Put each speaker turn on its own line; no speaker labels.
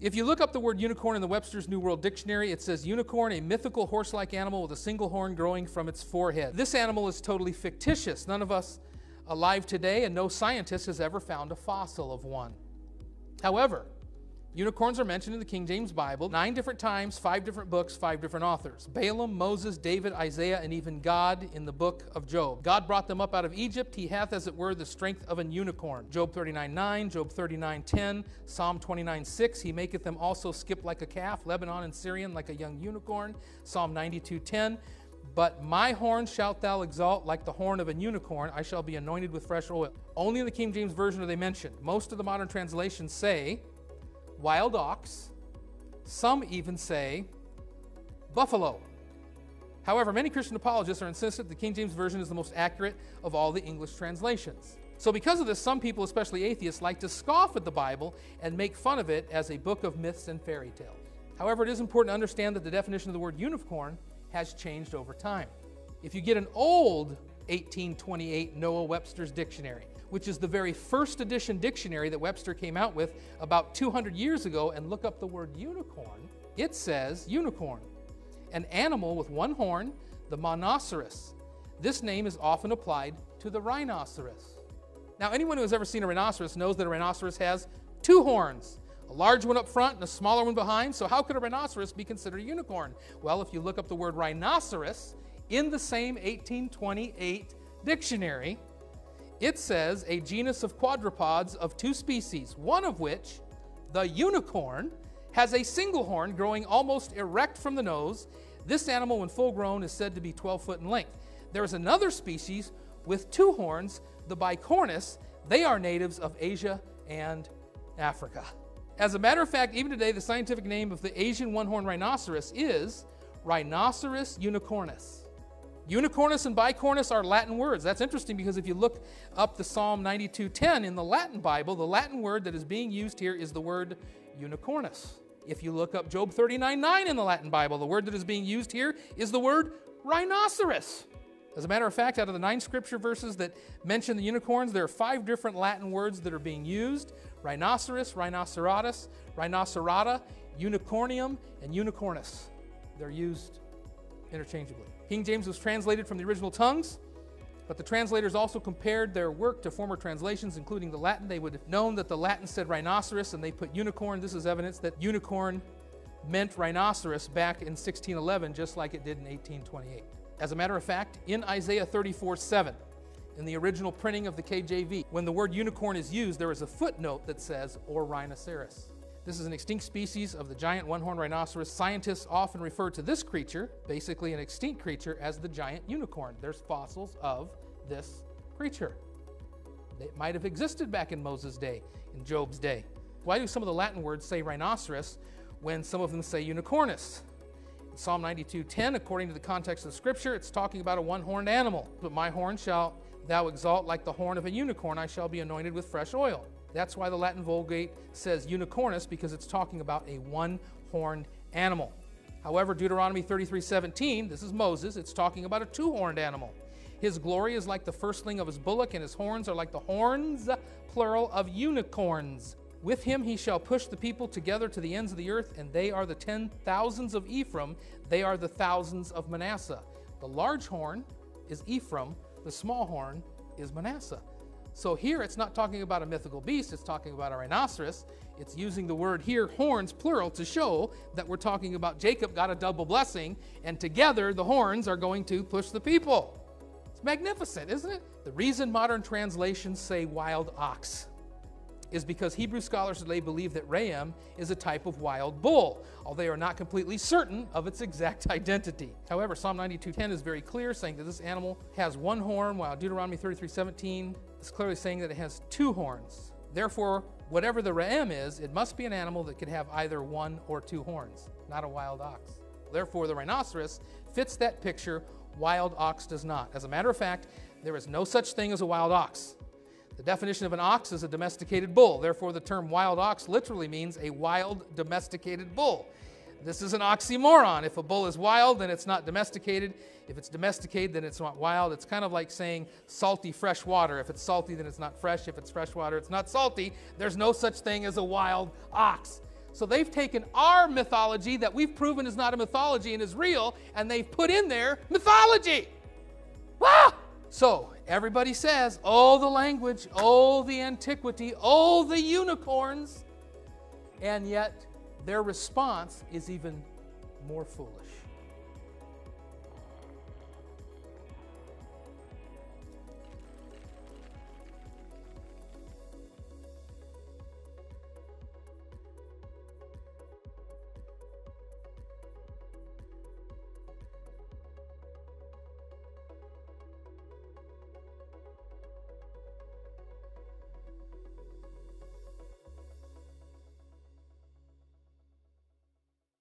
If you look up the word unicorn in the Webster's New World Dictionary, it says unicorn, a mythical horse like animal with a single horn growing from its forehead. This animal is totally fictitious. None of us alive today, and no scientist has ever found a fossil of one. However, Unicorns are mentioned in the King James Bible nine different times, five different books, five different authors Balaam, Moses, David, Isaiah, and even God in the book of Job. God brought them up out of Egypt. He hath, as it were, the strength of an unicorn. Job 39 9, Job 39 10, Psalm 29 6. He maketh them also skip like a calf, Lebanon and Sirion like a young unicorn. Psalm 92 10. But my horn shalt thou exalt like the horn of an unicorn. I shall be anointed with fresh oil. Only in the King James Version are they mentioned. Most of the modern translations say, wild ox. Some even say buffalo. However, many Christian apologists are insistent the King James Version is the most accurate of all the English translations. So, because of this, some people, especially atheists, like to scoff at the Bible and make fun of it as a book of myths and fairy tales. However, it is important to understand that the definition of the word unicorn has changed over time. If you get an old 1828 Noah Webster's dictionary, which is the very first edition dictionary that Webster came out with about 200 years ago, and look up the word unicorn, it says unicorn, an animal with one horn, the monoceros. This name is often applied to the rhinoceros. Now, anyone who has ever seen a rhinoceros knows that a rhinoceros has two horns a large one up front and a smaller one behind. So, how could a rhinoceros be considered a unicorn? Well, if you look up the word rhinoceros in the same 1828 dictionary, it says a genus of quadrupeds of two species, one of which, the unicorn, has a single horn growing almost erect from the nose. This animal, when full grown, is said to be 12 foot in length. There is another species with two horns, the bicornis. They are natives of Asia and Africa. As a matter of fact, even today, the scientific name of the Asian one horned rhinoceros is Rhinoceros unicornis. Unicornis and bicornis are Latin words. That's interesting because if you look up the Psalm 92:10 in the Latin Bible, the Latin word that is being used here is the word unicornis. If you look up Job 39:9 in the Latin Bible, the word that is being used here is the word rhinoceros. As a matter of fact, out of the nine scripture verses that mention the unicorns, there are five different Latin words that are being used rhinoceros, rhinoceratus, rhinocerata, unicornium, and unicornis. They're used interchangeably. King James was translated from the original tongues, but the translators also compared their work to former translations, including the Latin. They would have known that the Latin said rhinoceros and they put unicorn. This is evidence that unicorn meant rhinoceros back in 1611, just like it did in 1828. As a matter of fact, in Isaiah 34 7, in the original printing of the KJV, when the word unicorn is used, there is a footnote that says, or rhinoceros. This is an extinct species of the giant one horned rhinoceros. Scientists often refer to this creature, basically an extinct creature, as the giant unicorn. There's fossils of this creature. It might have existed back in Moses' day, in Job's day. Why do some of the Latin words say rhinoceros when some of them say unicornis? Psalm 92:10, according to the context of scripture, it's talking about a one-horned animal. But my horn shall thou exalt like the horn of a unicorn, I shall be anointed with fresh oil. That's why the Latin Vulgate says unicornis, because it's talking about a one-horned animal. However, Deuteronomy 33:17, this is Moses, it's talking about a two-horned animal. His glory is like the firstling of his bullock, and his horns are like the horns, plural, of unicorns. With him he shall push the people together to the ends of the earth, and they are the ten thousands of Ephraim, they are the thousands of Manasseh. The large horn is Ephraim, the small horn is Manasseh. So here it's not talking about a mythical beast, it's talking about a rhinoceros. It's using the word here, horns, plural, to show that we're talking about Jacob got a double blessing, and together the horns are going to push the people. It's magnificent, isn't it? The reason modern translations say wild ox is because Hebrew scholars today believe that Re'em is a type of wild bull, although they are not completely certain of its exact identity. However, Psalm 92:10 is very clear, saying that this animal has one horn, while Deuteronomy 33:17 is clearly saying that it has two horns. Therefore, whatever the Re'em is, it must be an animal that could have either one or two horns, not a wild ox. Therefore, the rhinoceros fits that picture, wild ox does not. As a matter of fact, there is no such thing as a wild ox. The definition of an ox is a domesticated bull. Therefore, the term wild ox literally means a wild domesticated bull. This is an oxymoron. If a bull is wild, then it's not domesticated. If it's domesticated, then it's not wild. It's kind of like saying salty fresh water. If it's salty, then it's not fresh. If it's fresh water, it's not salty. There's no such thing as a wild ox. So they've taken our mythology that we've proven is not a mythology and is real, and they've put in there mythology. Ah! So everybody says, oh, the language, oh, the antiquity, oh, the unicorns. And yet their response is even more foolish.